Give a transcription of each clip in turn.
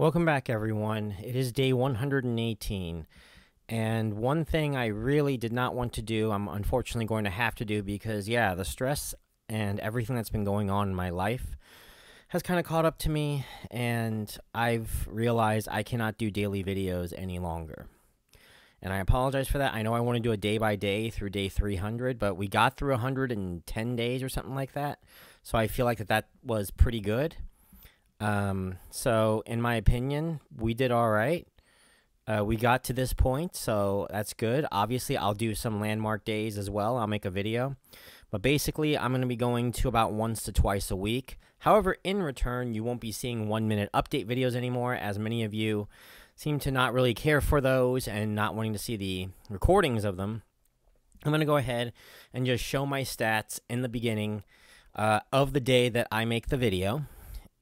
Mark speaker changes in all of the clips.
Speaker 1: Welcome back, everyone. It is day 118. And one thing I really did not want to do, I'm unfortunately going to have to do because, yeah, the stress and everything that's been going on in my life has kind of caught up to me. And I've realized I cannot do daily videos any longer. And I apologize for that. I know I want to do a day by day through day 300, but we got through 110 days or something like that. So I feel like that, that was pretty good. Um, so, in my opinion, we did all right. Uh, we got to this point, so that's good. Obviously, I'll do some landmark days as well. I'll make a video. But basically, I'm going to be going to about once to twice a week. However, in return, you won't be seeing one minute update videos anymore, as many of you seem to not really care for those and not wanting to see the recordings of them. I'm going to go ahead and just show my stats in the beginning uh, of the day that I make the video.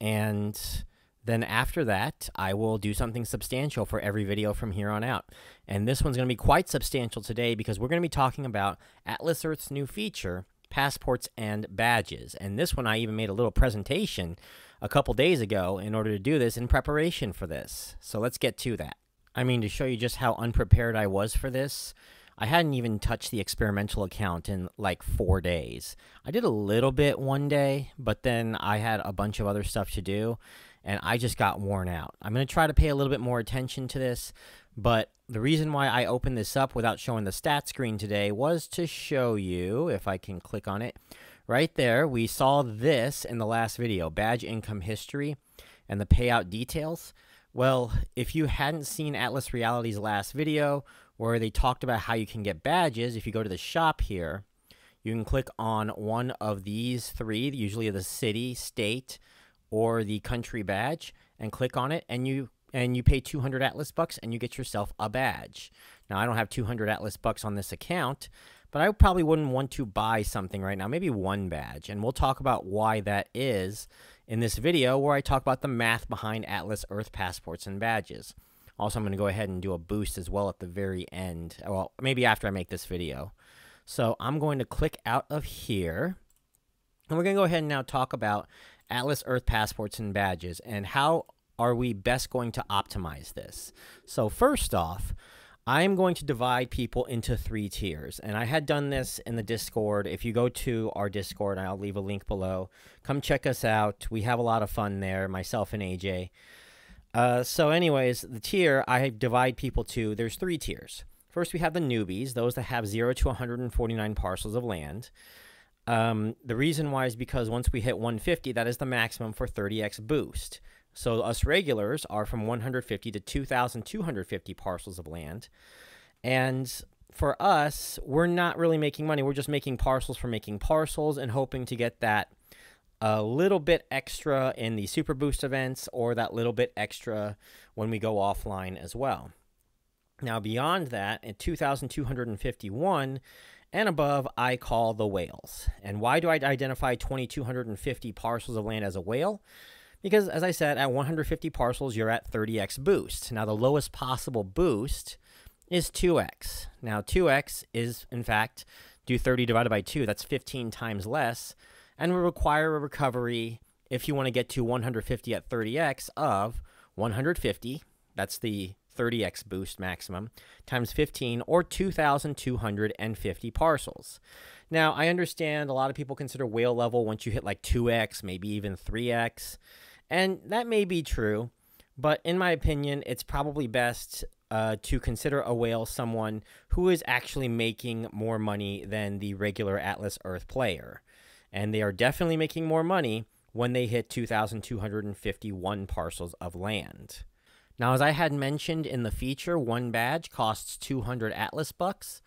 Speaker 1: And then after that, I will do something substantial for every video from here on out. And this one's going to be quite substantial today because we're going to be talking about Atlas Earth's new feature, passports and badges. And this one, I even made a little presentation a couple days ago in order to do this in preparation for this. So let's get to that. I mean, to show you just how unprepared I was for this, I hadn't even touched the experimental account in like four days. I did a little bit one day, but then I had a bunch of other stuff to do, and I just got worn out. I'm going to try to pay a little bit more attention to this, but the reason why I opened this up without showing the stat screen today was to show you, if I can click on it, right there, we saw this in the last video, badge income history and the payout details. Well, if you hadn't seen Atlas Reality's last video, where they talked about how you can get badges. If you go to the shop here, you can click on one of these three, usually the city, state, or the country badge, and click on it, and you and you pay 200 Atlas bucks, and you get yourself a badge. Now, I don't have 200 Atlas bucks on this account, but I probably wouldn't want to buy something right now, maybe one badge, and we'll talk about why that is in this video where I talk about the math behind Atlas Earth passports and badges. Also, I'm going to go ahead and do a boost as well at the very end. Well, maybe after I make this video. So I'm going to click out of here. And we're going to go ahead and now talk about Atlas Earth passports and badges and how are we best going to optimize this. So first off, I'm going to divide people into three tiers. And I had done this in the Discord. If you go to our Discord, I'll leave a link below. Come check us out. We have a lot of fun there, myself and AJ. Uh, so, anyways, the tier I divide people to there's three tiers. First, we have the newbies, those that have 0 to 149 parcels of land. Um, the reason why is because once we hit 150, that is the maximum for 30x boost. So, us regulars are from 150 to 2,250 parcels of land. And for us, we're not really making money. We're just making parcels for making parcels and hoping to get that a little bit extra in the Super Boost events or that little bit extra when we go offline as well. Now, beyond that, at 2,251 and above, I call the whales. And why do I identify 2,250 parcels of land as a whale? Because, as I said, at 150 parcels, you're at 30x boost. Now, the lowest possible boost is 2x. Now, 2x is, in fact, do 30 divided by 2. That's 15 times less and will require a recovery if you want to get to 150 at 30x of 150, that's the 30x boost maximum, times 15 or 2,250 parcels. Now, I understand a lot of people consider whale level once you hit like 2x, maybe even 3x, and that may be true, but in my opinion, it's probably best uh, to consider a whale someone who is actually making more money than the regular Atlas Earth player and they are definitely making more money when they hit 2,251 parcels of land. Now, as I had mentioned in the feature, one badge costs 200 Atlas bucks,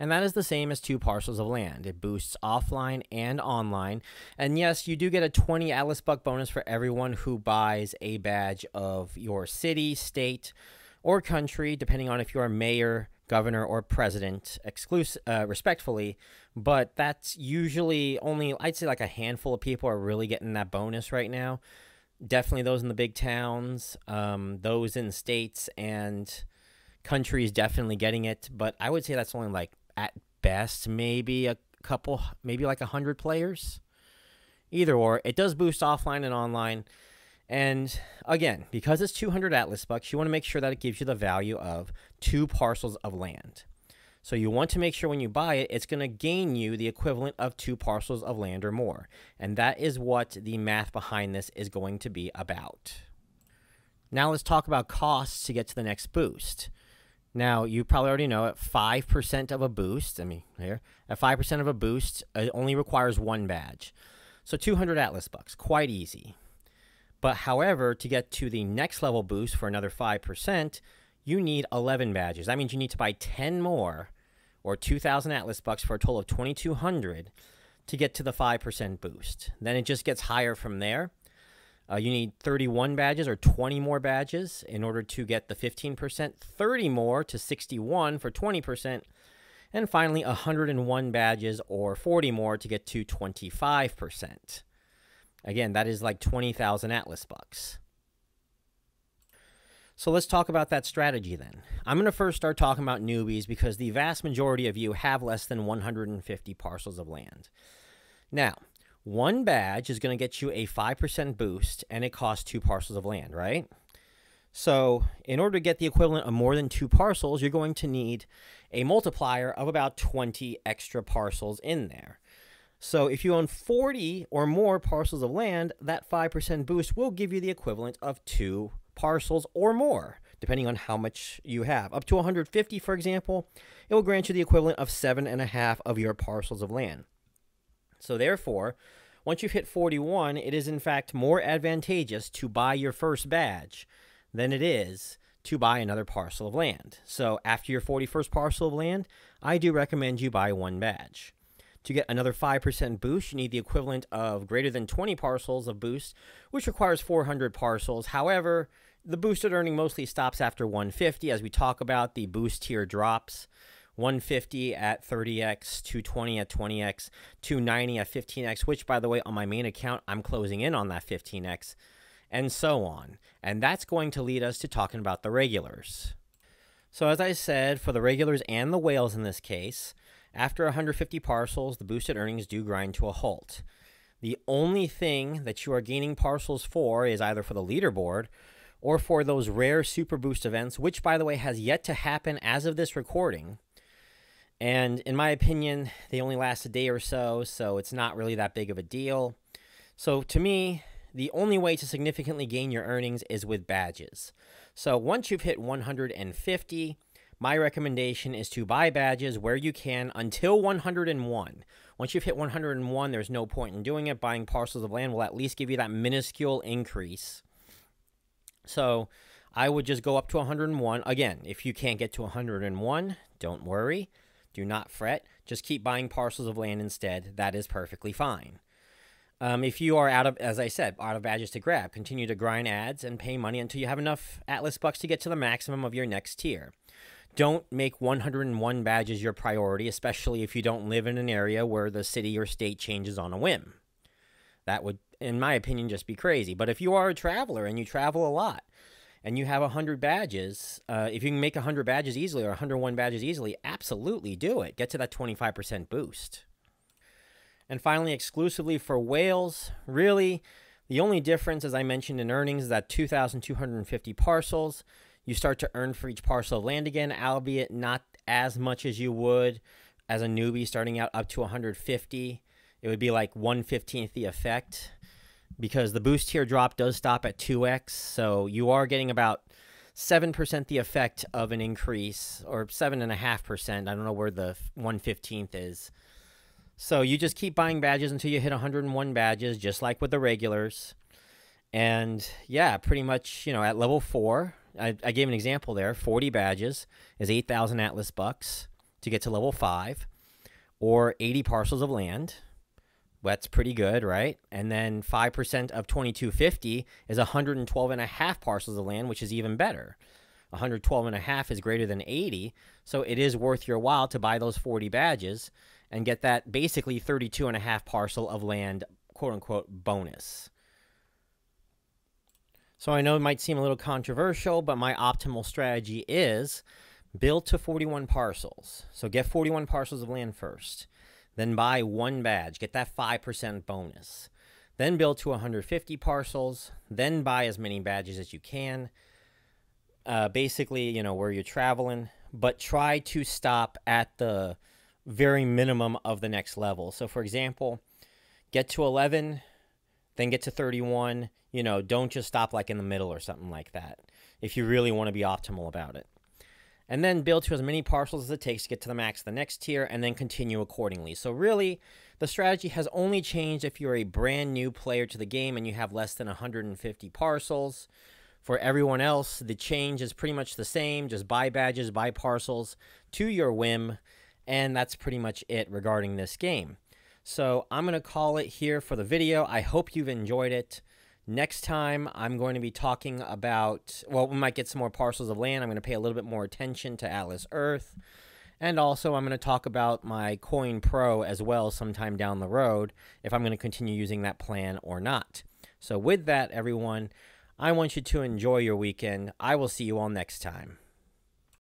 Speaker 1: and that is the same as two parcels of land. It boosts offline and online. And yes, you do get a 20 Atlas buck bonus for everyone who buys a badge of your city, state, or country, depending on if you're a mayor, governor, or president, exclusive, uh, respectfully. But that's usually only, I'd say, like a handful of people are really getting that bonus right now. Definitely those in the big towns, um, those in states and countries definitely getting it. But I would say that's only like at best maybe a couple, maybe like a hundred players. Either or, it does boost offline and online. And again, because it's 200 Atlas bucks, you want to make sure that it gives you the value of two parcels of land. So you want to make sure when you buy it, it's going to gain you the equivalent of two parcels of land or more. And that is what the math behind this is going to be about. Now let's talk about costs to get to the next boost. Now, you probably already know at 5% of a boost, I mean, here, at 5% of a boost, it only requires one badge. So 200 Atlas bucks, quite easy. But however, to get to the next level boost for another 5%, you need 11 badges. That means you need to buy 10 more or 2,000 Atlas bucks for a total of 2,200 to get to the 5% boost. Then it just gets higher from there. Uh, you need 31 badges or 20 more badges in order to get the 15%, 30 more to 61 for 20%, and finally 101 badges or 40 more to get to 25%. Again, that is like 20,000 Atlas bucks. So let's talk about that strategy then. I'm going to first start talking about newbies because the vast majority of you have less than 150 parcels of land. Now, one badge is going to get you a 5% boost and it costs two parcels of land, right? So, in order to get the equivalent of more than two parcels, you're going to need a multiplier of about 20 extra parcels in there. So if you own 40 or more parcels of land, that 5% boost will give you the equivalent of two parcels or more, depending on how much you have. Up to 150, for example, it will grant you the equivalent of seven and a half of your parcels of land. So therefore, once you've hit 41, it is in fact more advantageous to buy your first badge than it is to buy another parcel of land. So after your 41st parcel of land, I do recommend you buy one badge. To get another 5% boost, you need the equivalent of greater than 20 parcels of boost, which requires 400 parcels. However, the boosted earning mostly stops after 150. As we talk about, the boost tier drops. 150 at 30x, 220 at 20x, 290 at 15x, which, by the way, on my main account, I'm closing in on that 15x, and so on. And that's going to lead us to talking about the regulars. So, as I said, for the regulars and the whales in this case, after 150 parcels, the boosted earnings do grind to a halt. The only thing that you are gaining parcels for is either for the leaderboard or for those rare super boost events, which, by the way, has yet to happen as of this recording. And in my opinion, they only last a day or so, so it's not really that big of a deal. So to me, the only way to significantly gain your earnings is with badges. So once you've hit 150, my recommendation is to buy badges where you can until 101. Once you've hit 101, there's no point in doing it. Buying parcels of land will at least give you that minuscule increase. So I would just go up to 101. Again, if you can't get to 101, don't worry. Do not fret. Just keep buying parcels of land instead. That is perfectly fine. Um, if you are out of, as I said, out of badges to grab, continue to grind ads and pay money until you have enough Atlas bucks to get to the maximum of your next tier. Don't make 101 badges your priority, especially if you don't live in an area where the city or state changes on a whim. That would, in my opinion, just be crazy. But if you are a traveler and you travel a lot and you have 100 badges, uh, if you can make 100 badges easily or 101 badges easily, absolutely do it. Get to that 25% boost. And finally, exclusively for whales, really, the only difference, as I mentioned in earnings, is that 2,250 parcels you start to earn for each parcel of land again, albeit not as much as you would as a newbie starting out up to 150. It would be like 115th the effect because the boost tier drop does stop at 2x. So you are getting about 7% the effect of an increase or 7.5%. I don't know where the 115th is. So you just keep buying badges until you hit 101 badges, just like with the regulars. And yeah, pretty much, you know, at level four, I, I gave an example there 40 badges is 8,000 Atlas bucks to get to level five, or 80 parcels of land. That's pretty good, right? And then 5% of 2250 is 112 and a half parcels of land, which is even better. 112 and a half is greater than 80, so it is worth your while to buy those 40 badges and get that basically 32 and a half parcel of land, quote unquote, bonus. So I know it might seem a little controversial, but my optimal strategy is build to 41 parcels. So get 41 parcels of land first. Then buy one badge. Get that 5% bonus. then build to 150 parcels, then buy as many badges as you can. Uh, basically, you know, where you're traveling, but try to stop at the very minimum of the next level. So, for example, get to 11, then get to 31. You know, don't just stop like in the middle or something like that if you really want to be optimal about it. And then build to as many parcels as it takes to get to the max of the next tier and then continue accordingly. So, really, the strategy has only changed if you're a brand new player to the game and you have less than 150 parcels. For everyone else, the change is pretty much the same. Just buy badges, buy parcels to your whim, and that's pretty much it regarding this game. So I'm going to call it here for the video. I hope you've enjoyed it. Next time, I'm going to be talking about, well, we might get some more parcels of land. I'm going to pay a little bit more attention to Atlas Earth. And also, I'm going to talk about my Coin Pro as well sometime down the road, if I'm going to continue using that plan or not. So with that, everyone, I want you to enjoy your weekend. I will see you all next time.